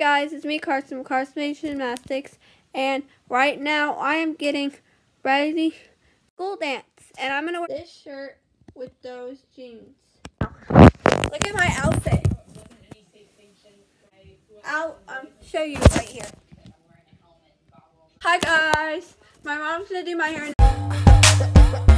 guys, it's me Carson from Carson Gymnastics and right now I am getting ready school dance and I'm gonna wear this shirt with those jeans. Look at my outfit. I'll um, show you right here. Hi guys, my mom's gonna do my hair